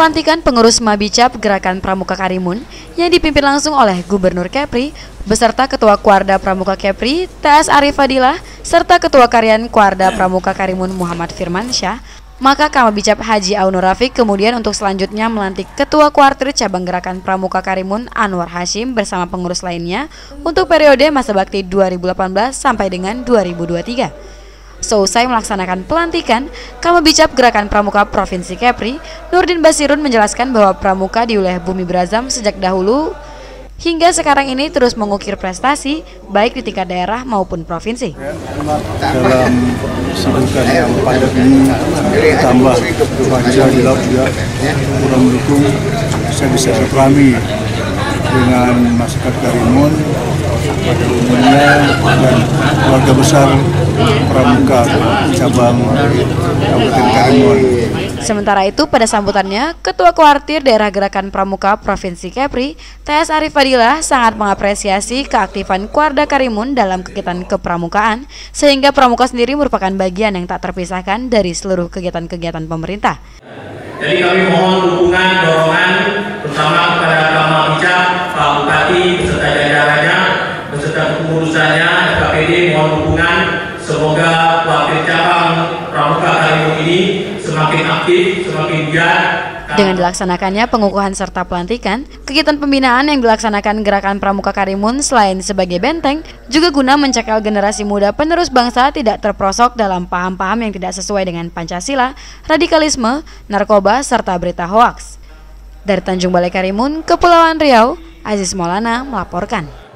pelantikan pengurus Mabicap Gerakan Pramuka Karimun yang dipimpin langsung oleh Gubernur Kepri beserta Ketua Kuarda Pramuka Kepri TS Arif Fadilah serta Ketua Karyan Kuarda Pramuka Karimun Muhammad Firmansyah maka Kamabicap Haji Aunur Rafiq kemudian untuk selanjutnya melantik Ketua Kuartir Cabang Gerakan Pramuka Karimun Anwar Hashim bersama pengurus lainnya untuk periode masa bakti 2018 sampai dengan 2023. Seusai melaksanakan pelantikan, Kamabicap Gerakan Pramuka Provinsi Kepri, Nurdin Basirun menjelaskan bahwa pramuka di wilayah Bumi Berazam sejak dahulu hingga sekarang ini terus mengukir prestasi baik di tingkat daerah maupun provinsi. Dalam kesibukan yang padat ini ditambah cuaca di laut juga kurang mendukung saya bisa dengan masyarakat Karimun pada umumnya dan keluarga besar Pramuka cabang Kabupaten Karimun. Sementara itu pada sambutannya, Ketua Kuartir Daerah Gerakan Pramuka Provinsi Kepri, TS Arif Fadilah sangat mengapresiasi keaktifan Kuarda Karimun dalam kegiatan kepramukaan, sehingga pramuka sendiri merupakan bagian yang tak terpisahkan dari seluruh kegiatan-kegiatan pemerintah. Jadi kami mohon kepengurusannya, FKPD mohon dukungan, semoga wakil cabang Pramuka Karimun ini semakin aktif, semakin giat. Dengan dilaksanakannya pengukuhan serta pelantikan, kegiatan pembinaan yang dilaksanakan Gerakan Pramuka Karimun selain sebagai benteng, juga guna mencekal generasi muda penerus bangsa tidak terprosok dalam paham-paham yang tidak sesuai dengan Pancasila, radikalisme, narkoba, serta berita hoaks. Dari Tanjung Balai Karimun, Kepulauan Riau, Aziz Maulana melaporkan.